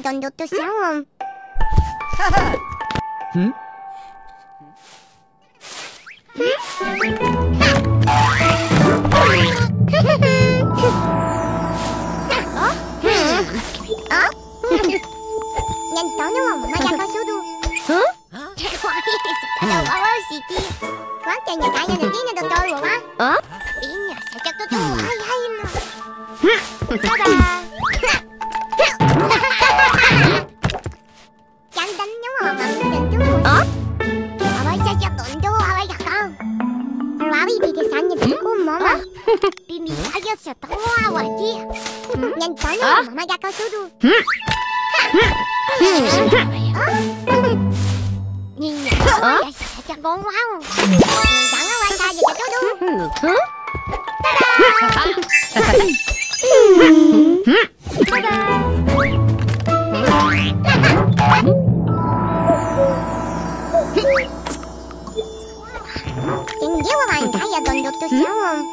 던졌도 싸움. 응? 응? nhanh tao nó mà mà có số đu hả tao quá quá gì đi quá chạy nhà cả nhà được tiếng được tôi rồi má ờ nhà sẽ chắc tôi tôi hay hay mà bye bye Bimbi saya setengah wajah. Hmm? Yang tanya mana gak kau suruh. Ninya, hmm? hmm? saya jangan bongwang. Jangan wajah aja kau suruh. Tadaaa! Tadaaa! Tadaaa! Tadaaa! Tadaaa! Tadaaa! Tadaaa! Tadaaa!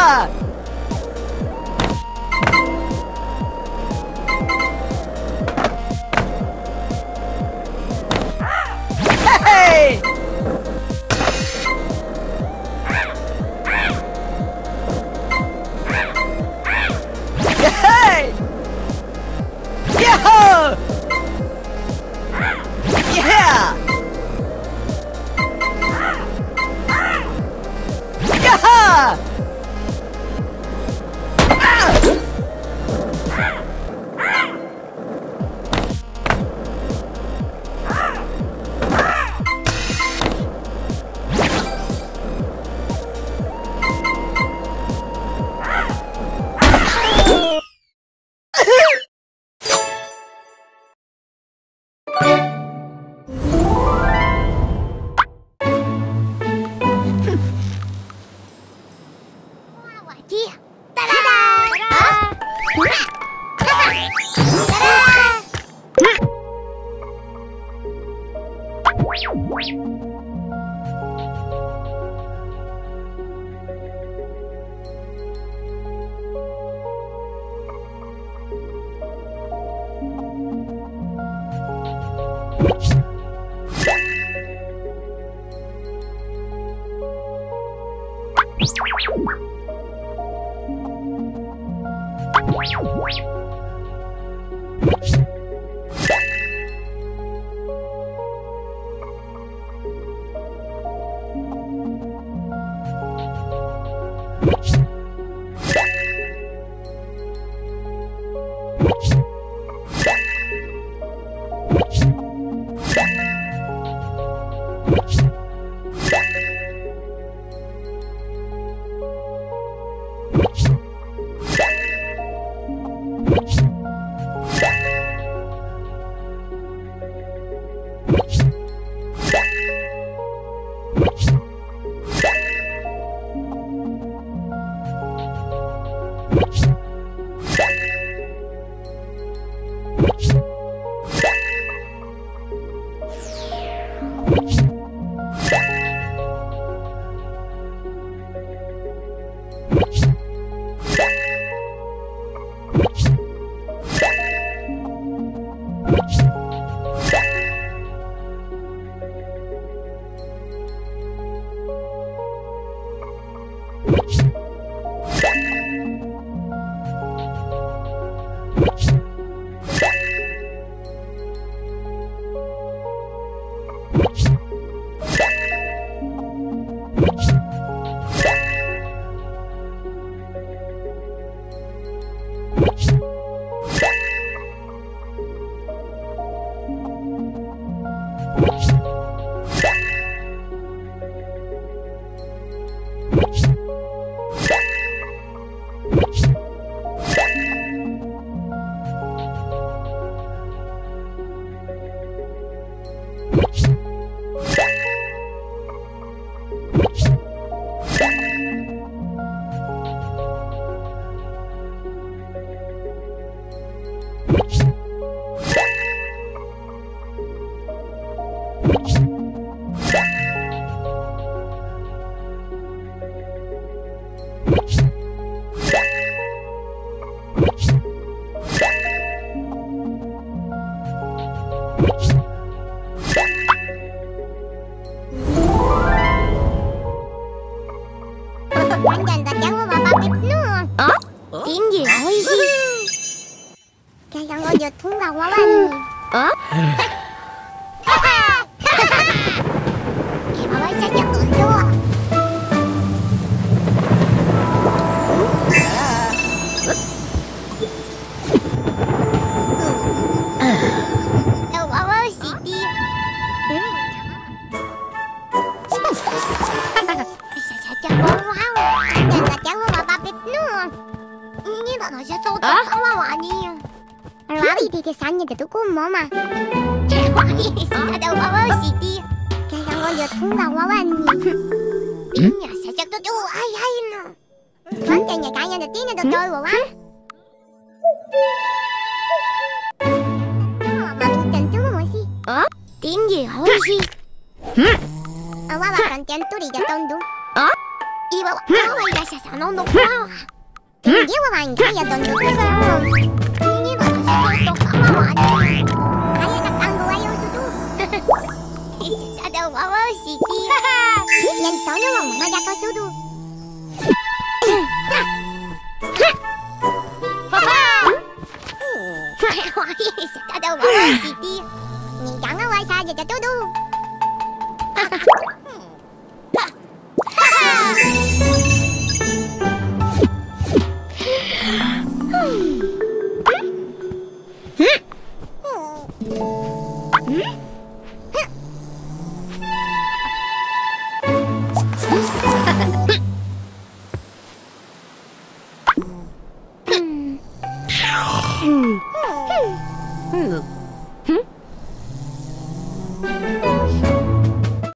Ella! Hey! you творчества. 我是收到，我冇话你。而我一点点三年的都过么嘛？这话你，我都把我洗的。然后我就听到我问你，嗯，小小都做嗨嗨了。反正日改人就点嘢就追我玩。啊？点嘢开始？嗯。而我反正都离家单独。啊？以为我我一个小小弄弄。你娃娃，你家也赚多多。今年我做小爸爸，我儿子，俺也得干活呀，叔叔。小的娃娃司机，哈哈。你当年我们家刚收租。爸爸，嗯，小的娃娃司机，你刚刚为啥人家多多？